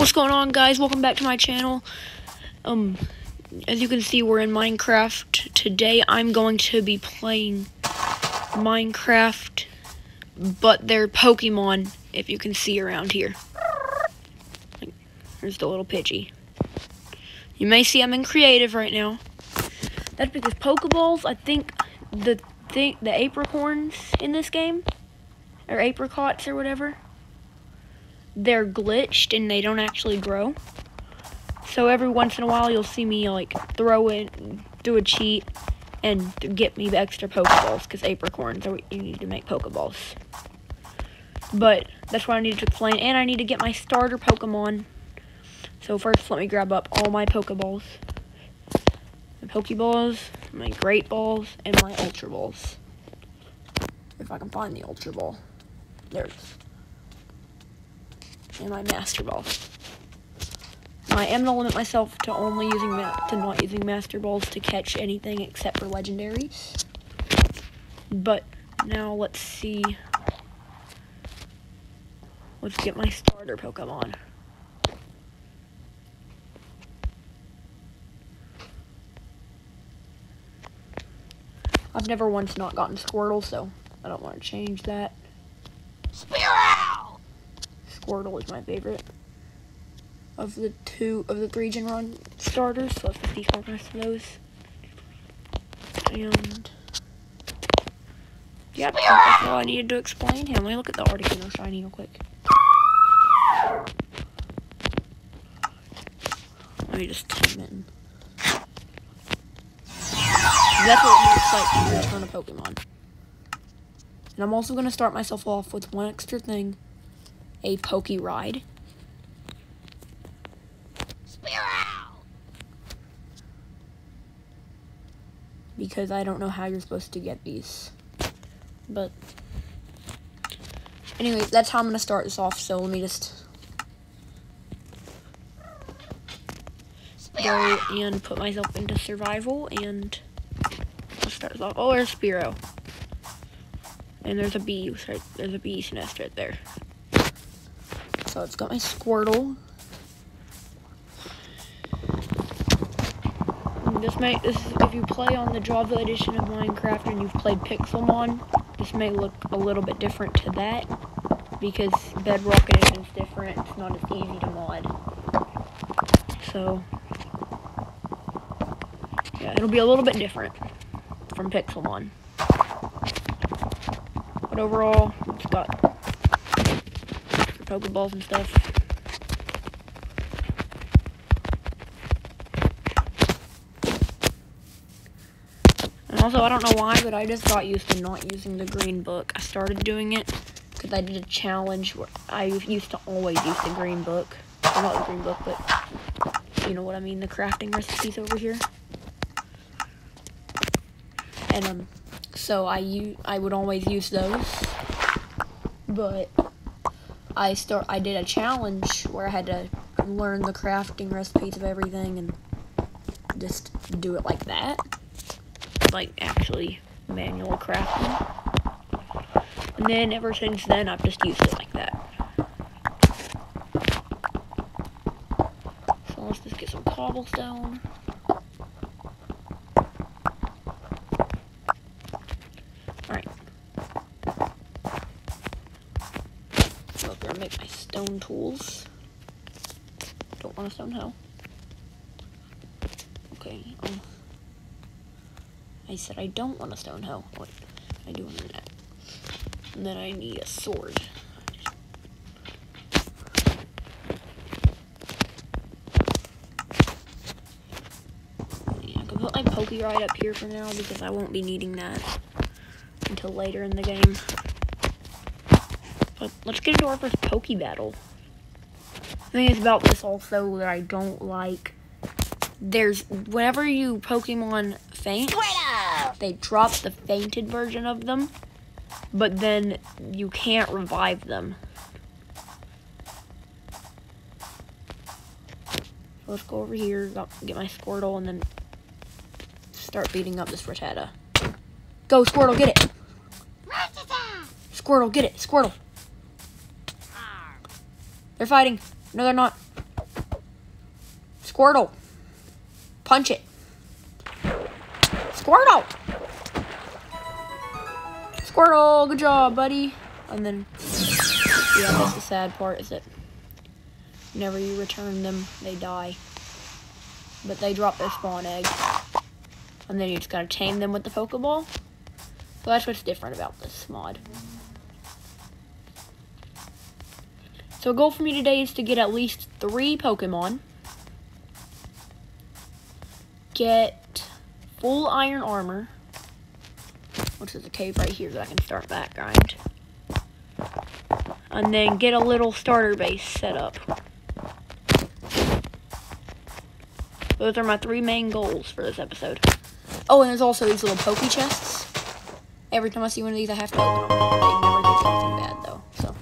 What's going on guys? Welcome back to my channel. Um as you can see we're in Minecraft. Today I'm going to be playing Minecraft but they're Pokemon if you can see around here. There's the little Pidgey. You may see I'm in creative right now. That's because Pokeballs, I think the thing the apricorns in this game or apricots or whatever they're glitched and they don't actually grow. So every once in a while you'll see me like throw it, do a cheat, and get me extra Pokeballs because apricorns are what you need to make Pokeballs. But that's what I need to explain, and I need to get my starter Pokemon. So first, let me grab up all my Pokeballs, my Pokeballs, my Great Balls, and my Ultra Balls. If I can find the Ultra Ball, there it is and my Master Ball. I am gonna limit myself to only using to not using Master Balls to catch anything except for legendaries. But now let's see. Let's get my starter Pokemon. I've never once not gotten Squirtle, so I don't want to change that. Spearow! Squirtle is my favorite of the two of the three Gen One starters, so default rest of those. And yep, that's all I needed to explain. Here, let me look at the Articuno shiny real quick. Let me just time in. That's what it looks like to return a Pokemon. And I'm also going to start myself off with one extra thing a Poke Ride. Because I don't know how you're supposed to get these. But, anyway, that's how I'm going to start this off, so let me just go and put myself into survival, and start off. Oh, there's Spearow. And there's a bee, there's a bee's nest right there. So it's got my Squirtle. this may this is, if you play on the Java edition of Minecraft and you've played Pixelmon, this may look a little bit different to that because Bedrock edition is different. It's not as easy to mod. So yeah, it'll be a little bit different from Pixelmon. But overall, it's got Pokeballs and stuff. And also, I don't know why, but I just got used to not using the green book. I started doing it because I did a challenge where I used to always use the green book. Not the green book, but you know what I mean, the crafting recipes over here. And um, so I I would always use those, but I start I did a challenge where I had to learn the crafting recipes of everything and just do it like that. Like actually manual crafting. And then ever since then I've just used it like that. So let's just get some cobblestone. Make my stone tools. Don't want a stone hoe. Okay, um, I said I don't want a stone hoe. Wait, I do want that. And then I need a sword. Yeah, I can put my Poke Ride up here for now because I won't be needing that until later in the game. But let's get into our first Poke battle. The thing is about this also that I don't like. There's whenever you Pokemon faint, they drop the fainted version of them, but then you can't revive them. Let's go over here, get my Squirtle, and then start beating up this Rattata. Go, Squirtle, get it! Squirtle, get it, Squirtle! They're fighting. No, they're not. Squirtle. Punch it. Squirtle. Squirtle, good job, buddy. And then, yeah, that's the sad part is that whenever you return them, they die. But they drop their spawn egg. And then you just gotta tame them with the Pokeball. So that's what's different about this mod. So a goal for me today is to get at least three Pokemon. Get full iron armor. Which is a cave right here that I can start that grind. And then get a little starter base set up. Those are my three main goals for this episode. Oh, and there's also these little Poke chests. Every time I see one of these, I have to open them. They never get anything bad, though, so.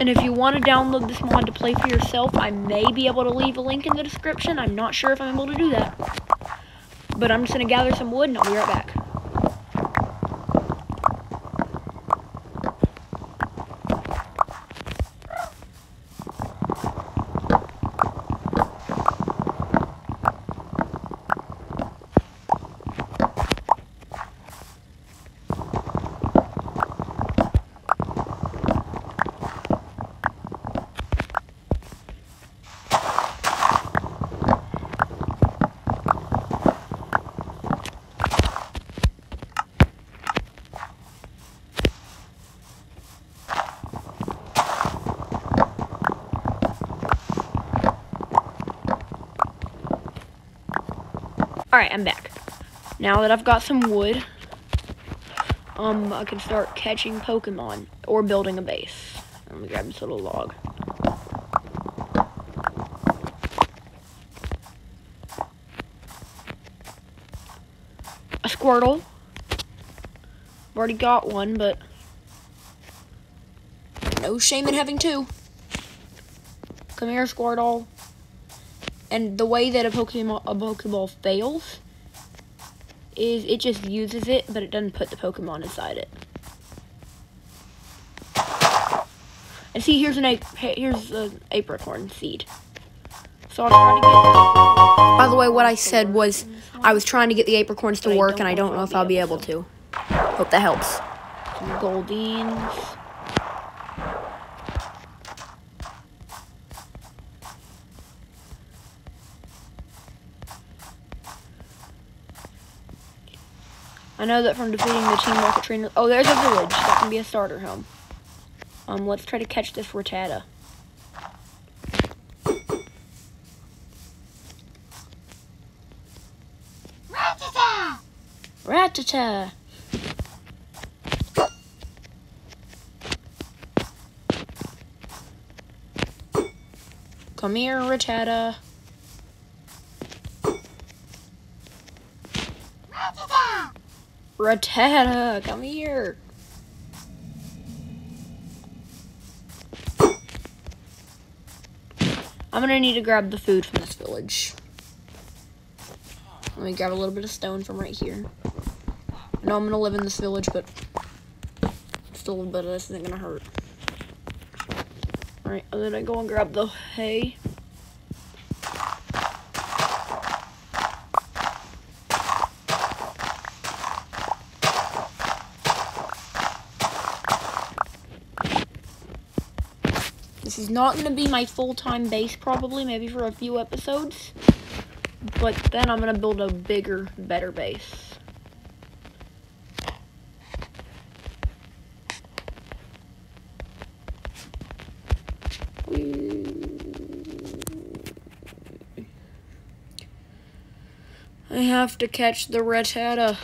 And if you want to download this mod to play for yourself, I may be able to leave a link in the description. I'm not sure if I'm able to do that. But I'm just going to gather some wood and I'll be right back. Alright, I'm back. Now that I've got some wood, um, I can start catching Pokemon or building a base. Let me grab this little log. A Squirtle. I've already got one, but no shame in having two. Come here, Squirtle. And the way that a Pokemon a Pokeball fails is it just uses it, but it doesn't put the Pokemon inside it. And see, here's an here's an apricorn seed. So I'll try to get. By the way, what I said was I was trying to get the apricorns to work, and I don't know if I'll be able to. Hope that helps. Some Goldeen's. I know that from defeating the Team Rocket Trainer. Oh, there's a village. That can be a starter home. Um, let's try to catch this Rattata. Rattata! Rattata! Come here, Rattata. Rattata, come here. I'm gonna need to grab the food from this village. Let me grab a little bit of stone from right here. I know I'm gonna live in this village, but still a little bit of this isn't gonna hurt. Alright, and then I go and grab the hay. This not going to be my full-time base probably, maybe for a few episodes. But then I'm going to build a bigger, better base. I have to catch the Rattata.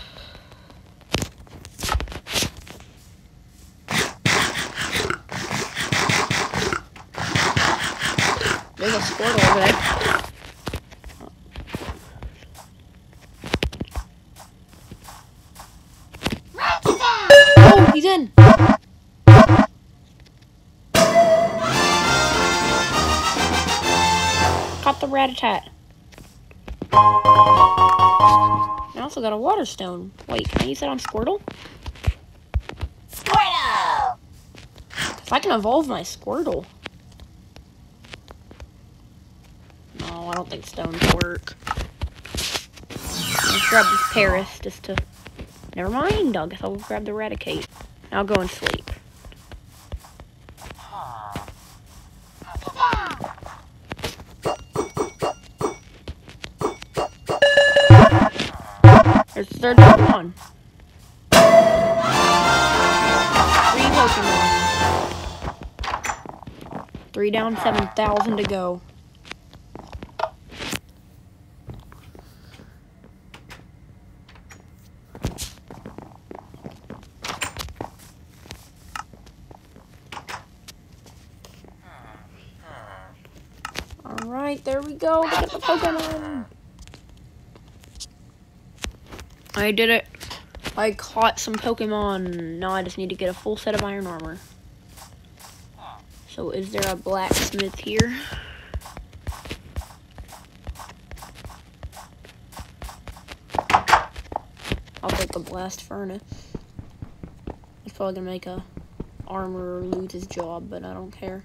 Squirtle over there. Oh, he's in. Caught the Rattata. I also got a water stone. Wait, can I use that on Squirtle? Squirtle! If I can evolve my Squirtle. No, I don't think stones work. Let's grab this Paris just to... Never mind, I guess I'll grab the Eradicate. I'll go and sleep. There's the third. Three Pokemon. Three down, 7,000 to go. Alright, there we go. Look at the Pokemon. I did it. I caught some Pokemon. Now I just need to get a full set of iron armor. So is there a blacksmith here? I'll take the blast furnace. It's probably gonna make a armor lose his job, but I don't care.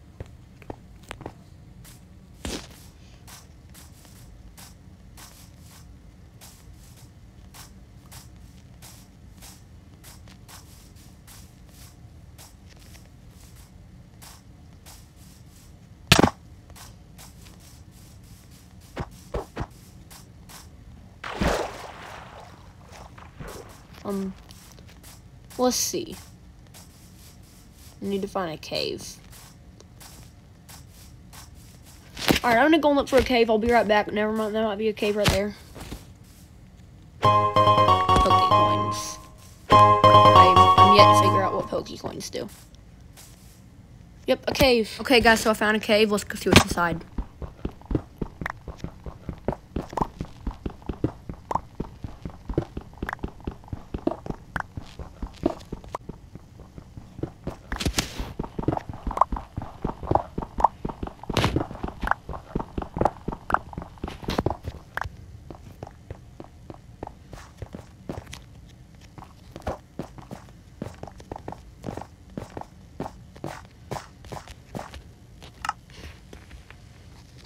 Um, let's see. I need to find a cave. Alright, I'm gonna go look for a cave. I'll be right back. Never mind, there might be a cave right there. Pokecoins. I'm, I'm yet to figure out what Pokecoins do. Yep, a cave. Okay, guys, so I found a cave. Let's go see what's inside.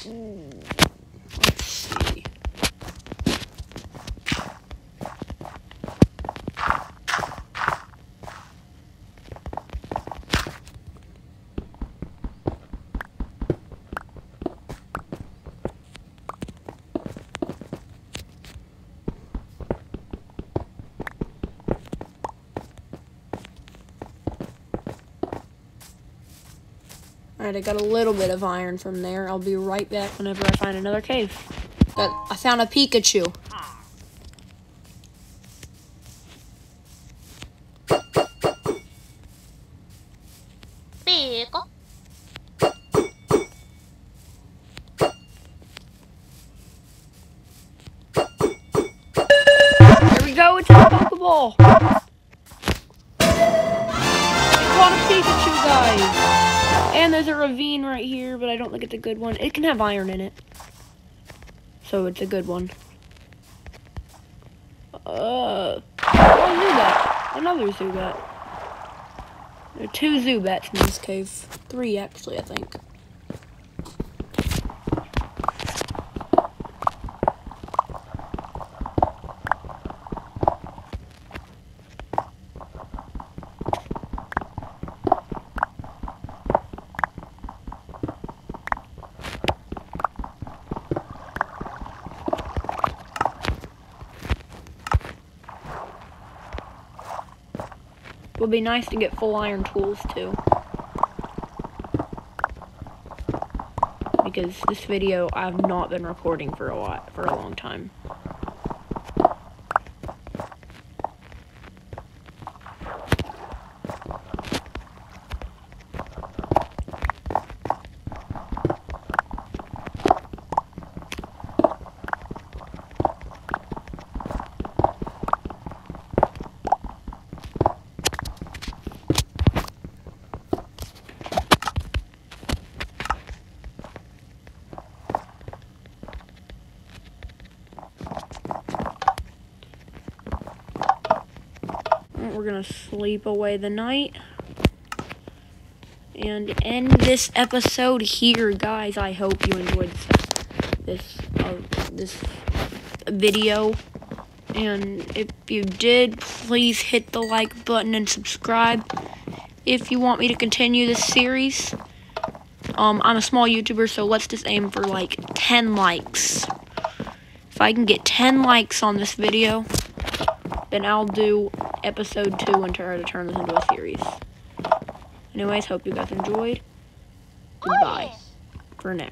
Let's see. Alright, I got a little bit of iron from there. I'll be right back whenever I find another cave. Got, I found a Pikachu. Good one. It can have iron in it. So it's a good one. Uh, oh, Zubat. Another Zubat. There are two Zubats in this cave. Three, actually, I think. Would be nice to get full iron tools too. Because this video I've not been recording for a while, for a long time. We're gonna sleep away the night and end this episode here, guys. I hope you enjoyed this uh, this video. And if you did, please hit the like button and subscribe if you want me to continue this series. Um, I'm a small YouTuber, so let's just aim for like 10 likes. If I can get 10 likes on this video, then I'll do episode 2 and try to turn this into a series. Anyways, hope you guys enjoyed. Goodbye Oh, for now.